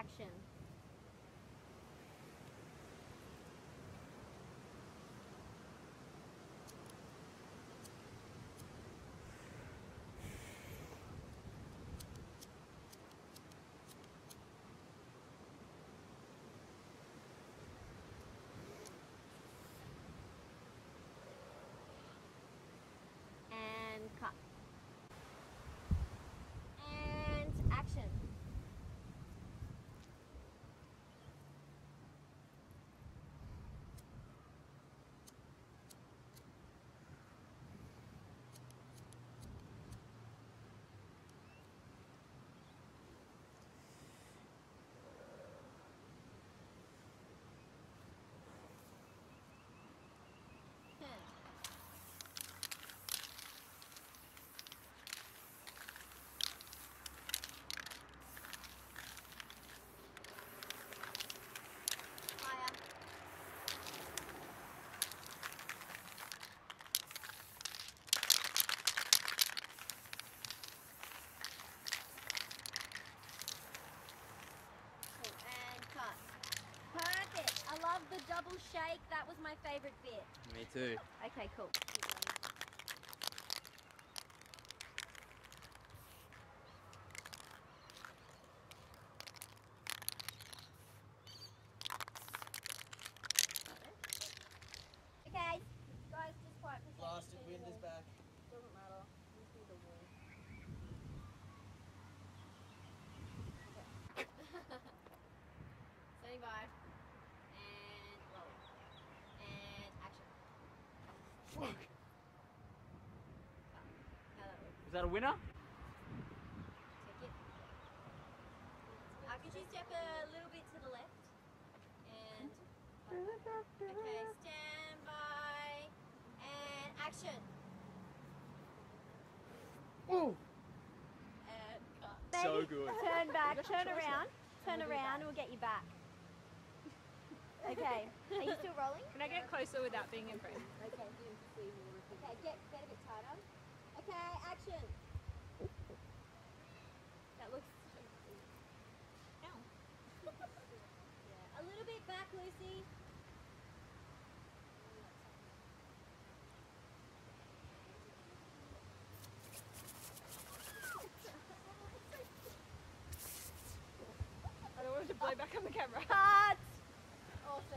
action. And cut. And action. Higher. Cool, And cut. Perfect. I love the double shake. That was my favorite bit. Me too. Okay, cool. Okay, guys, just quiet for a second. Blasted wind is back. Doesn't matter. You see the wall. Standing by. And lower. And action. How that? Is that a winner? Take it. Uh, could you step a little bit to the left? And okay, stand by and action. Ooh. And cut. So good. Turn back, turn around, turn around, and we'll get you back. Okay, are you still rolling? Can I get closer without being in frame? Okay. Okay, get, get a bit tighter. Okay, action. That looks. Ow. Yeah, a little bit back, Lucy. I don't want to blow back on the camera. Awesome.